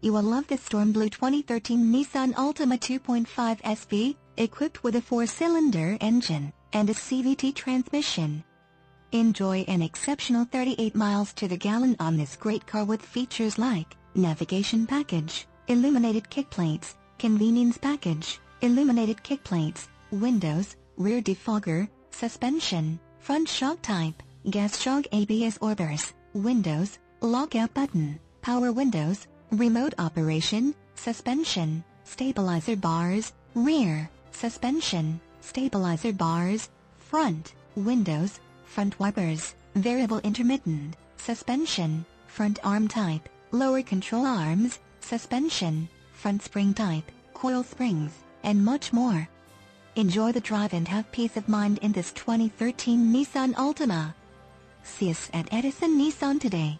you will love the Storm Blue 2013 Nissan Altima 2.5 SV, equipped with a four-cylinder engine and a CVT transmission. Enjoy an exceptional 38 miles to the gallon on this great car with features like navigation package, illuminated kick plates, convenience package, illuminated kick plates, windows, rear defogger, suspension, front shock type, gas shock absorbers, windows, lockout button, power windows, remote operation, suspension, stabilizer bars, rear, suspension, stabilizer bars, front, windows, front wipers, variable intermittent, suspension, front arm type, lower control arms, suspension, front spring type, coil springs, and much more. Enjoy the drive and have peace of mind in this 2013 Nissan Altima. See us at Edison Nissan today.